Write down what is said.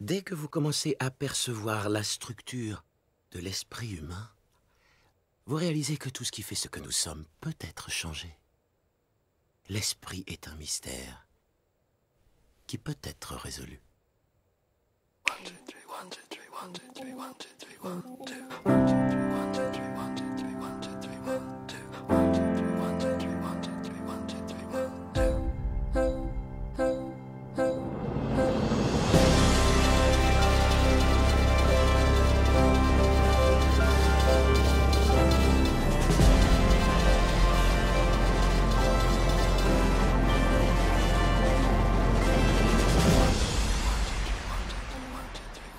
Dès que vous commencez à percevoir la structure de l'esprit humain, vous réalisez que tout ce qui fait ce que nous sommes peut être changé. L'esprit est un mystère qui peut être résolu.